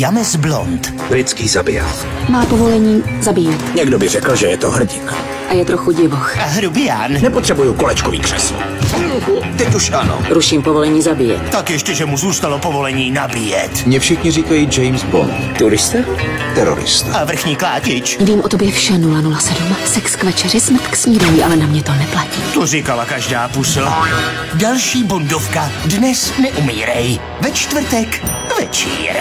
James Blond. Britský zabiják. Má povolení zabíjet. Někdo by řekl, že je to hrdina. A je trochu divoch. A hrubián. Nepotřebuju kolečkový křeslo. Teď už ano. Ruším povolení zabíjet. Tak ještě, že mu zůstalo povolení nabíjet. Mě všichni říkají James Bond. Turista? Terorista. A vrchní klátič. Vím o tobě vše 007. Sex k večeři, smrt k snídaní, ale na mě to neplatí. To říkala každá pusl. Další bondovka. Dnes neumírej. Ve čtvrtek večír.